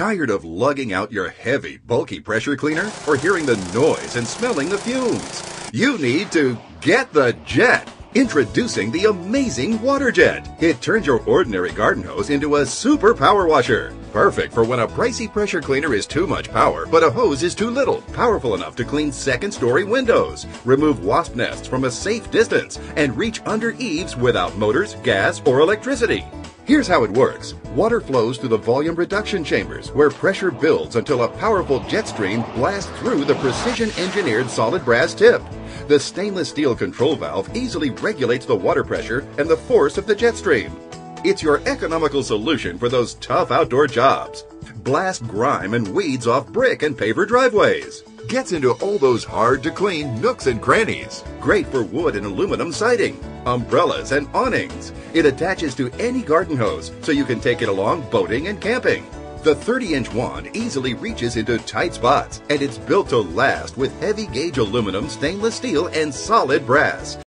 Tired of lugging out your heavy, bulky pressure cleaner or hearing the noise and smelling the fumes? You need to get the jet. Introducing the amazing Water Jet. It turns your ordinary garden hose into a super power washer. Perfect for when a pricey pressure cleaner is too much power, but a hose is too little. Powerful enough to clean second story windows, remove wasp nests from a safe distance, and reach under eaves without motors, gas, or electricity. Here's how it works. Water flows through the volume reduction chambers, where pressure builds until a powerful jet stream blasts through the precision engineered solid brass tip. The stainless steel control valve easily regulates the water pressure and the force of the jet stream. It's your economical solution for those tough outdoor jobs. Blast grime and weeds off brick and paver driveways. Gets into all those hard to clean nooks and crannies. Great for wood and aluminum siding, umbrellas and awnings. It attaches to any garden hose so you can take it along boating and camping. The 30 inch wand easily reaches into tight spots and it's built to last with heavy gauge aluminum, stainless steel, and solid brass.